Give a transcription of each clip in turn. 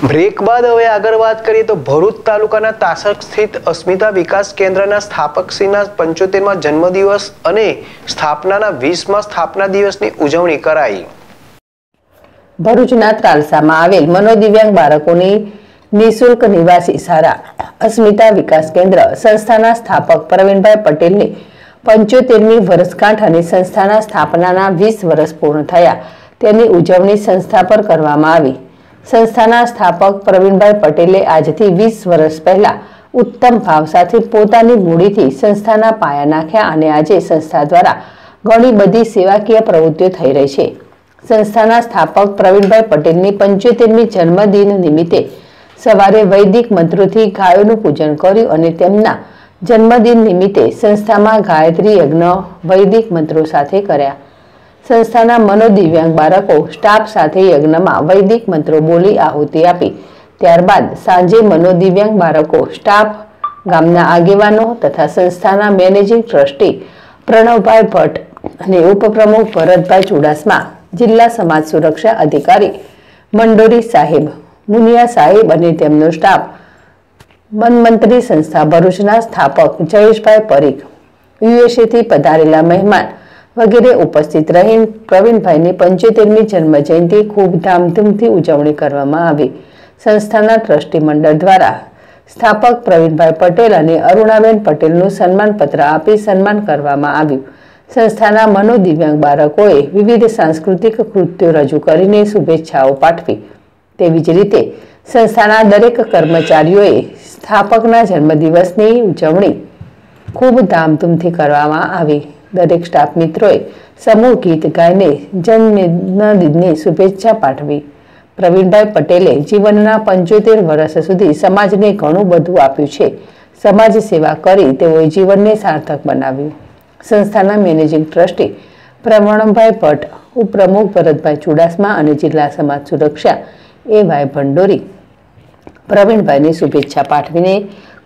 Break બાદ હવે આગળ વાત કરીએ તો ભરૂચ તાલુકાના તાસક સ્થિત અસ્મિતા વિકાસ કેન્દ્રના સ્થાપકશ્રીના પંચોતેરમાં જન્મદિવસ અને સ્થાપનાના વીસમાં સ્થાપના દિવસની ઉજવણી કરાઈ. ભરૂચના ત્રાલસામાં આવેલ મનોદિવ્યાંગ બાળકોની નિઃશુલ્ક નિવાસી શાળા અસ્મિતા વિકાસ કેન્દ્ર સંસ્થાના સ્થાપક પ્રવીણભાઈ પટેલની પંચોતેરમી વર્ષગાંઠ અને સંસ્થાના સ્થાપનાના વીસ વર્ષ પૂર્ણ થયા. તેની ઉજવણી સંસ્થા પર કરવામાં આવી. સંસ્થાના સ્થાપક પ્રવીણભાઈ પટેલે આજથી વીસ વર્ષ પહેલા ઉત્તમ ભાવ સાથે પોતાની મૂડીથી સંસ્થાના પાયા નાખ્યા અને આજે સંસ્થા દ્વારા ઘણી બધી સેવાકીય પ્રવૃત્તિઓ થઈ રહી છે. સંસ્થાના સ્થાપક પ્રવીણભાઈ પટેલની પંચોતેરમી જન્મદિન નિમિત્તે સવારે વૈદિક મંત્રોથી ગાયોનું પૂજન કર્યું અને તેમના જન્મદિન નિમિત્તે સંસ્થામાં ગાયત્રી યજ્ઞ વૈદિક મંત્રો સાથે કર્યા. સંસ્થાના મનોદિવ્યાંગ બાળકો સ્ટાફ સાથે યજ્ઞમાં વૈદિક મંત્રો બોલી આહુતિ આપી. ત્યારબાદ સાંજે મનોદિવ્યાંગ બાળકો સ્ટાફ, ગામના આગેવાનો તથા સંસ્થાના મેનેજિંગ ટ્રસ્ટી પ્રણવભાઈ ભટ્ટ અને ઉપપ્રમુખ ભરતભાઈ ચુડાસમા, જિલ્લા સમાજ સુરક્ષા અધિકારી મંડોરી સાહેબ, મુનિયા સાહેબ અને તેમનો સ્ટાફ મનમંત્રી સંસ્થા ભરૂચના સ્થાપક જયેશભાઈ પરીખ, યુએસએથી પધારેલા મહેમાન વગેરે ઉપસ્થિત રહી પ્રવીણભાઈની પંચોતેરમી જન્મ જયંતિ ખૂબ ધામધૂમથી ઉજવણી કરવામાં આવી. સંસ્થાના ટ્રસ્ટી મંડળ દ્વારા સ્થાપક પ્રવીણભાઈ પટેલ અને અરુણાબેન પટેલનું સન્માનપત્ર આપી સન્માન કરવામાં આવ્યું. સંસ્થાના મનોદિવ્યાંગ બાળકોએ વિવિધ સાંસ્કૃતિક કૃત્યો રજૂ કરીને શુભેચ્છાઓ પાઠવી. તેવી જ રીતે સંસ્થાના દરેક કર્મચારીઓએ સ્થાપકના જન્મદિવસની ઉજવણી ખૂબ ધામધૂમથી કરવામાં આવી. દરેક સ્ટાફ મિત્રોએ સમૂહ ગીત ગાઈને જન્મદિનની શુભેચ્છા પાઠવી. પ્રવીણભાઈ પટેલે જીવનના પંચોતેર વર્ષ સુધી સમાજને ઘણું બધું આપ્યું છે. સમાજ સેવા કરી તેઓએ જીવનને સાર્થક બનાવ્યું. સંસ્થાના મેનેજિંગ ટ્રસ્ટી પ્રવણભાઈ ભટ્ટ, ઉપપ્રમુખ ભરતભાઈ ચુડાસમા અને જિલ્લા સમાજ સુરક્ષા એ ભાઈ ભંડોરી પ્રવીણભાઈને શુભેચ્છા પાઠવીને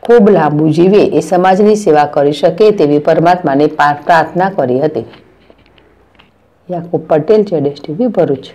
ખૂબ લાંબુ જીવે એ સમાજની સેવા કરી શકે તેવી પરમાત્માને પ્રાર્થના કરી હતી. યાકુબ પટેલ, જેડેશ ટીવી ભરૂચ.